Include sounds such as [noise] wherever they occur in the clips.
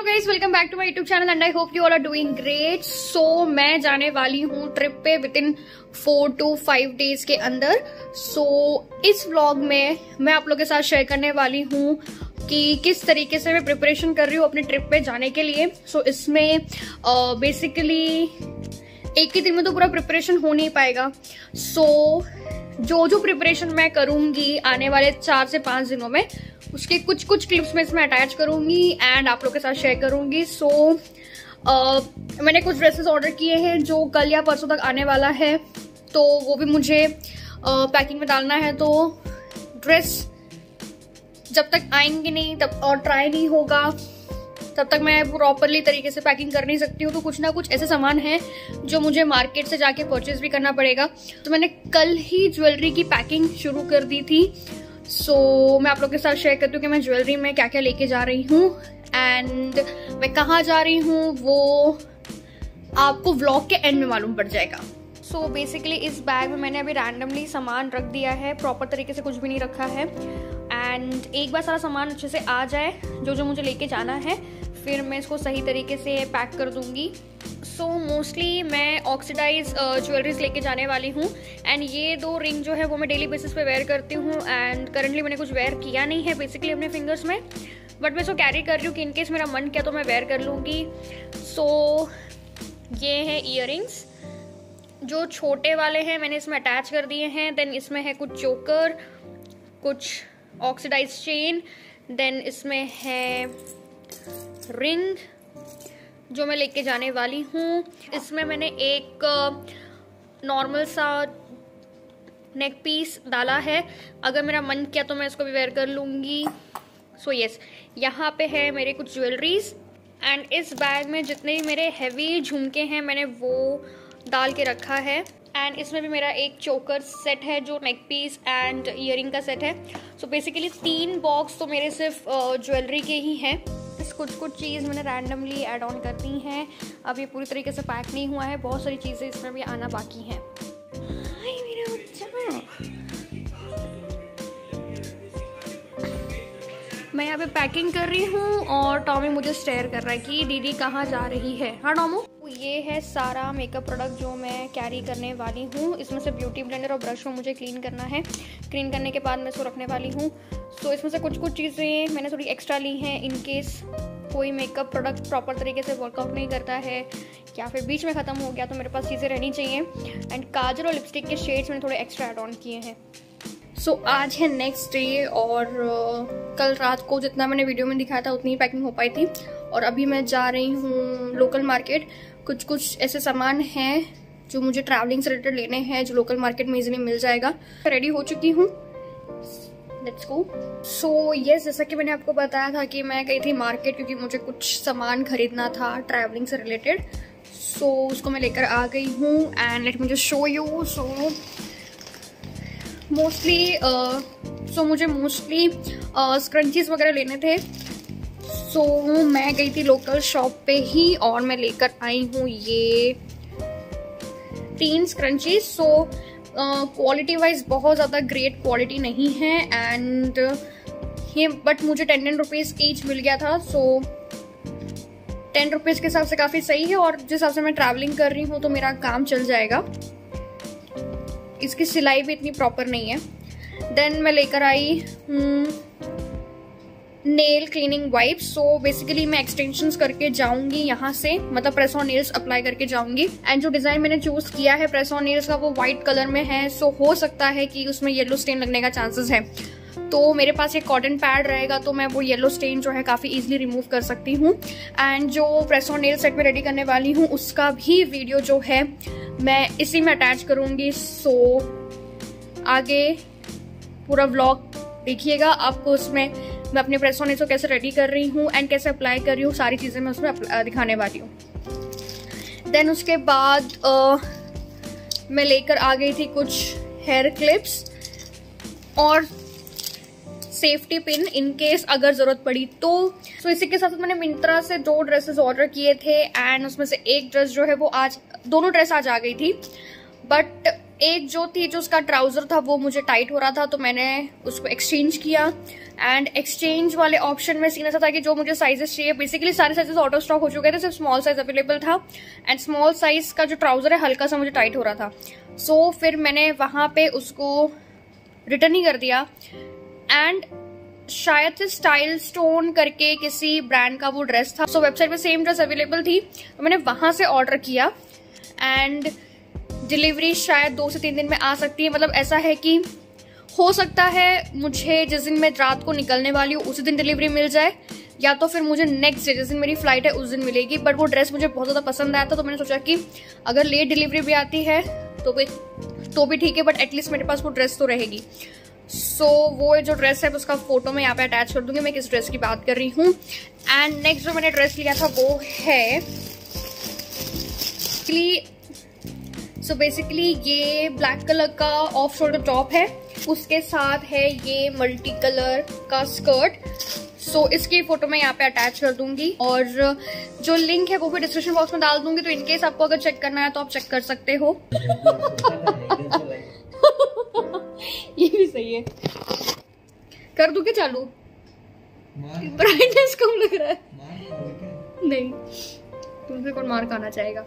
तो guys welcome back to my YouTube channel and I hope you all are doing great so मैं जाने वाली हूँ trip पे within four to five days के अंदर. सो so, इस व्लॉग में मैं आप लोग के साथ शेयर करने वाली हूँ कि किस तरीके से मैं प्रिपरेशन कर रही हूँ अपने ट्रिप पे जाने के लिए. सो so, इसमें बेसिकली uh, एक ही दिन में तो पूरा प्रिपरेशन हो नहीं पाएगा. सो so, जो जो प्रिपरेशन मैं करूँगी आने वाले चार से पाँच दिनों में उसके कुछ कुछ क्लिप्स में इसमें अटैच करूँगी एंड आप लोग के साथ शेयर करूँगी. सो so, uh, मैंने कुछ ड्रेसेस ऑर्डर किए हैं जो कल या परसों तक आने वाला है. तो वो भी मुझे पैकिंग uh, में डालना है. तो ड्रेस जब तक आएँगे नहीं तब और ट्राई नहीं होगा तब तक मैं प्रॉपरली तरीके से पैकिंग कर नहीं सकती हूँ. तो कुछ ना कुछ ऐसे सामान हैं जो मुझे मार्केट से जाके परचेज भी करना पड़ेगा. तो मैंने कल ही ज्वेलरी की पैकिंग शुरू कर दी थी. सो so, मैं आप लोग के साथ शेयर करती हूँ कि मैं ज्वेलरी में क्या क्या लेके जा रही हूँ। एंड मैं कहाँ जा रही हूँ वो आपको व्लॉग के एंड में मालूम पड़ जाएगा। सो so, बेसिकली इस बैग में मैंने अभी रैंडमली सामान रख दिया है प्रॉपर तरीके से कुछ भी नहीं रखा है। एंड एक बार सारा सामान अच्छे से आ जाए जो जो मुझे लेके जाना है फिर मैं इसको सही तरीके से पैक कर दूँगी। सो मोस्टली मैं ऑक्सीडाइज ज्वेलरीज uh, लेके जाने वाली हूँ। एंड ये दो रिंग जो है वो मैं डेली बेसिस पे वेयर करती हूँ। एंड करंटली मैंने कुछ वेयर किया नहीं है बेसिकली अपने फिंगर्स में। बट मैं सो कैरी कर रही हूँ कि इनकेस मेरा मन किया तो मैं वेयर कर लूँगी। सो so, ये है इयर जो छोटे वाले हैं मैंने इसमें अटैच कर दिए हैं। देन इसमें है कुछ चोकर कुछ ऑक्सीडाइज चेन देन इसमें है रिंग जो मैं लेके जाने वाली हूँ। इसमें मैंने एक नॉर्मल सा नेक पीस डाला है। अगर मेरा मन किया तो मैं इसको भी वेयर कर लूँगी। सो यस यहाँ पे है मेरे कुछ ज्वेलरीज एंड इस बैग में जितने भी मेरे हैवी झुमके हैं, मैंने वो डाल के रखा है। एंड इसमें भी मेरा एक चोकर सेट है जो नेक पीस एंड इयरिंग का सेट है। सो so बेसिकली तीन बॉक्स तो मेरे सिर्फ़ ज्वेलरी के ही हैं। कुछ कुछ चीज़ मैंने रैंडमली ऐड ऑन कर दी हैं। अब ये पूरी तरीके से पैक नहीं हुआ है। बहुत सारी चीज़ें इसमें भी आना बाकी हैं। मैं यहाँ पे पैकिंग कर रही हूँ और टॉमी मुझे स्टेयर कर रहा है कि दीदी कहाँ जा रही है। हाँ टॉमो ये है सारा मेकअप प्रोडक्ट जो मैं कैरी करने वाली हूँ। इसमें से ब्यूटी ब्लेंडर और ब्रश को मुझे क्लीन करना है। क्लीन करने के बाद मैं इसको रखने वाली हूँ। सो इसमें से कुछ कुछ चीज़ें मैंने थोड़ी एक्स्ट्रा ली हैं इन केस कोई मेकअप प्रोडक्ट प्रॉपर तरीके से वर्कआउट नहीं करता है या फिर बीच में ख़त्म हो गया तो मेरे पास चीज़ें रहनी चाहिए। एंड काजल और लिपस्टिक के शेड्स मैंने थोड़े एक्स्ट्रा एड ऑन किए हैं। सो so, आज है नेक्स्ट डे और uh, कल रात को जितना मैंने वीडियो में दिखाया था उतनी ही पैकिंग हो पाई थी। और अभी मैं जा रही हूँ लोकल मार्केट कुछ कुछ ऐसे सामान हैं जो मुझे ट्रैवलिंग से रिलेटेड लेने हैं जो लोकल मार्केट में इजीली मिल जाएगा। रेडी हो चुकी हूँ। लेट्स गो सो यस जैसा कि मैंने आपको बताया था कि मैं गई थी मार्केट क्योंकि मुझे कुछ सामान खरीदना था ट्रैवलिंग से रिलेटेड सो so, उसको मैं लेकर आ गई हूँ एंड लेट मुझे show you so mostly so मुझे मोस्टली स्क्रंचीज uh, वगैरह लेने थे. सो so, मैं गई थी लोकल शॉप पे ही और मैं लेकर आई हूँ ये तीन स्क्रंचीज सो क्वालिटी वाइज बहुत ज़्यादा ग्रेट क्वालिटी नहीं है एंड ये बट मुझे टेन टेन रुपीज़ ईच मिल गया था सो टेन रुपीज़ के हिसाब से काफ़ी सही है और जिस हिसाब से मैं ट्रैवलिंग कर रही हूँ तो मेरा काम चल जाएगा। इसकी सिलाई भी इतनी प्रॉपर नहीं है। देन मैं लेकर आई nail cleaning wipes so basically मैं एक्सटेंशन करके जाऊँगी यहाँ से. मतलब प्रेस ऑन नेल्स अप्लाई करके जाऊँगी. एंड जो डिज़ाइन मैंने चूज़ किया है प्रेस ऑन नेल्स का वो व्हाइट कलर में है. सो so, हो सकता है कि उसमें येलो स्टेन लगने का चांसेस है. तो मेरे पास एक कॉटन पैड रहेगा तो मैं वो येलो स्टेन जो है काफ़ी इजीली रिमूव कर सकती हूँ. एंड जो प्रेस ऑन नेल सेट में रेडी करने वाली हूँ, उसका भी वीडियो जो है, मैं इसी में अटैच करूँगी. सो आगे पूरा व्लॉग देखिएगा, आपको उसमें मैं अपने प्रेस ऑन को कैसे रेडी कर रही हूँ एंड कैसे अप्लाई कर रही हूँ सारी चीज़ें मैं उसमें दिखाने वाली हूँ। देन उसके बाद आ, मैं लेकर आ गई थी कुछ हेयर क्लिप्स और सेफ्टी पिन इन केस अगर ज़रूरत पड़ी तो। सो so, इसी के साथ मैंने मिंत्रा से दो ड्रेसेस ऑर्डर किए थे एंड उसमें से एक ड्रेस जो है वो आज दोनों ड्रेस आज आ गई थी। बट एक जो थी जो उसका ट्राउज़र था वो मुझे टाइट हो रहा था तो मैंने उसको एक्सचेंज किया। एंड एक्सचेंज वाले ऑप्शन में सीन ऐसा था कि जो मुझे साइजेस चाहिए बेसिकली सारे साइजेस ऑटो स्टॉक हो चुके थे सिर्फ़ स्मॉल साइज़ अवेलेबल था। एंड स्मॉल साइज़ का जो ट्राउज़र है हल्का सा मुझे टाइट हो रहा था। सो so, फिर मैंने वहाँ पे उसको रिटर्न ही कर दिया। एंड शायद से स्टाइल स्टोन करके किसी ब्रांड का वो ड्रेस था। सो so, वेबसाइट पे सेम ड्रेस अवेलेबल थी तो मैंने वहाँ से ऑर्डर किया। एंड डिलीवरी शायद दो से तीन दिन में आ सकती है। मतलब ऐसा है कि हो सकता है मुझे जिस दिन मैं रात को निकलने वाली हूँ उसी दिन डिलीवरी मिल जाए या तो फिर मुझे नेक्स्ट डे जिस दिन मेरी फ़्लाइट है उस दिन मिलेगी। बट वो ड्रेस मुझे बहुत ज़्यादा पसंद आया था तो मैंने सोचा कि अगर लेट डिलीवरी भी आती है तो भी तो भी ठीक है बट एटलीस्ट मेरे पास वो ड्रेस तो रहेगी। सो so, वो जो ड्रेस है उसका फ़ोटो मैं यहाँ पे अटैच कर दूँगी। मैं किस ड्रेस की बात कर रही हूँ। एंड नेक्स्ट जो मैंने ड्रेस लिया था वो है सो बेसिकली ये ब्लैक कलर का ऑफ़ शोल्डर टॉप है। उसके साथ है ये मल्टी कलर का स्कर्ट सो so, इसकी फ़ोटो मैं यहाँ पे अटैच कर दूँगी। और जो लिंक है वो भी डिस्क्रिप्शन बॉक्स में डाल दूँगी। तो इनकेस आपको अगर चेक करना है तो आप चेक कर सकते हो। [laughs] ये भी सही है। कर दू क्या चालू? ब्राइटनेस कम लग रहा है। नहीं तुमसे कौन मार्क आना चाहेगा।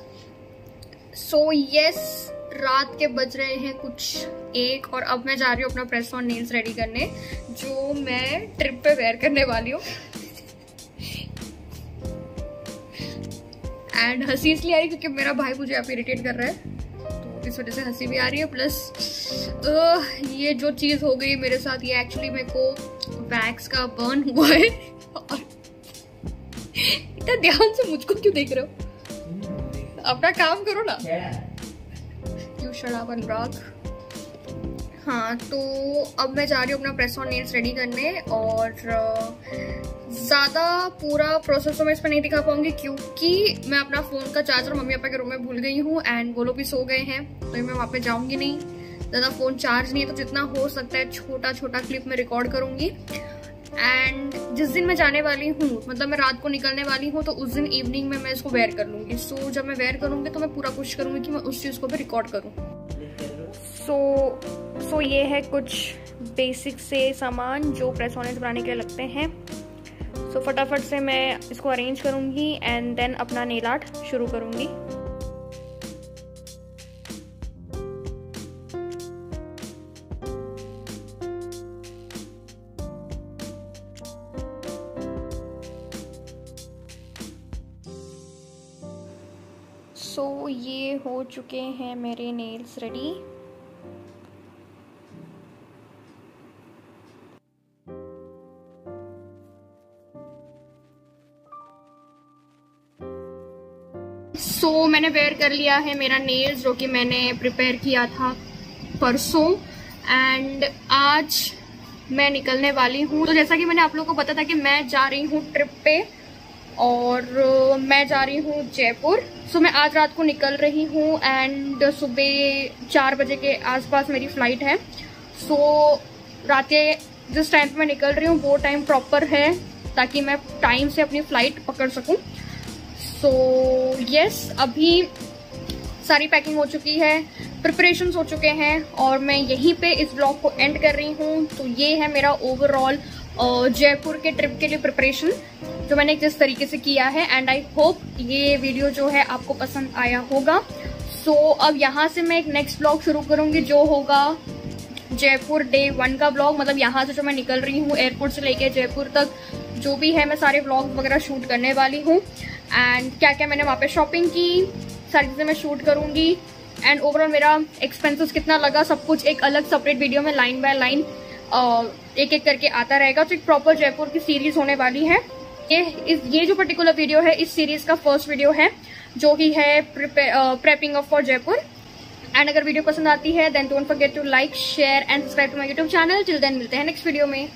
सो so, यस yes, रात के बज रहे हैं कुछ एक और अब मैं जा रही हूँ अपना प्रेस ऑन नेल्स रेडी करने जो मैं ट्रिप पे वेयर करने वाली हूँ। एंड हँसी इसलिए आ रही क्योंकि मेरा भाई मुझे आप इरिटेट कर रहा है। तो इस वजह से हँसी भी आ रही है प्लस ये जो चीज़ हो गई मेरे साथ ये एक्चुअली मेरे को वैक्स का बर्न हुआ है। और इतना ध्यान से मुझको क्यों देख रहे हो? अपना काम करो ना। यू शराब अनुराग हाँ तो अब मैं जा रही हूँ अपना प्रेस ऑन नेल्स रेडी करने और ज़्यादा पूरा प्रोसेस तो मैं इसमें नहीं दिखा पाऊँगी क्योंकि मैं अपना फ़ोन का चार्जर मम्मी पापा के रूम में भूल गई हूँ एंड वो लोग भी सो गए हैं तो मैं वहाँ पे जाऊँगी नहीं। ज़्यादा फ़ोन चार्ज नहीं है तो जितना हो सकता है छोटा छोटा क्लिप में रिकॉर्ड करूँगी। एंड जिस दिन मैं जाने वाली हूँ मतलब मैं रात को निकलने वाली हूँ तो उस दिन इवनिंग में मैं इसको वेयर कर लूँगी। सो so, जब मैं वेयर करूँगी तो मैं पूरा कोशिश करूँगी कि मैं उस चीज़ को भी रिकॉर्ड करूँ। सो सो ये है कुछ बेसिक से सामान जो प्रेस ऑनेस बनाने के लिए लगते हैं। सो so, फटाफट से मैं इसको अरेंज करूँगी एंड देन अपना नेल आर्ट शुरू करूँगी। सो so, ये हो चुके हैं मेरे नेल्स रेडी सो so, मैंने वेयर कर लिया है मेरा नेल्स जो कि मैंने प्रिपेयर किया था परसों. एंड आज मैं निकलने वाली हूँ. तो जैसा कि मैंने आप लोगों को बताया था कि मैं जा रही हूँ ट्रिप पे. और मैं जा रही हूँ जयपुर। सो मैं आज रात को निकल रही हूँ एंड सुबह चार बजे के आसपास मेरी फ़्लाइट है। सो, रात के जिस टाइम पे मैं निकल रही हूँ, वो टाइम प्रॉपर है ताकि मैं टाइम से अपनी फ़्लाइट पकड़ सकूँ। सो यस अभी सारी पैकिंग हो चुकी है प्रिपरेशन हो चुके हैं और मैं यहीं पे इस ब्लॉग को एंड कर रही हूँ। तो ये है मेरा ओवरऑल जयपुर के ट्रिप के लिए प्रिपरेशन जो मैंने किस तरीके से किया है एंड आई होप ये वीडियो जो है आपको पसंद आया होगा। सो so, अब यहाँ से मैं एक नेक्स्ट ब्लॉग शुरू करूँगी जो होगा जयपुर डे वन का ब्लॉग मतलब यहाँ से जो मैं निकल रही हूँ एयरपोर्ट से लेके जयपुर तक जो भी है मैं सारे ब्लॉग वगैरह शूट करने वाली हूँ। एंड क्या क्या मैंने वहाँ पे शॉपिंग की सारी चीज़ें मैं शूट करूँगी। एंड ओवरऑल मेरा एक्सपेंसेस कितना लगा सब कुछ एक अलग सेपरेट वीडियो में लाइन बाय लाइन एक एक करके आता रहेगा। तो एक प्रॉपर जयपुर की सीरीज़ होने वाली है। ये, इस, ये जो पर्टिकुलर वीडियो है, इस सीरीज़ का फ़र्स्ट वीडियो है, जो ही है prepping off for Jaipur and अगर वीडियो पसंद आती है then don't forget to like share and subscribe to my YouTube channel till then मिलते हैं नेक्स्ट वीडियो में.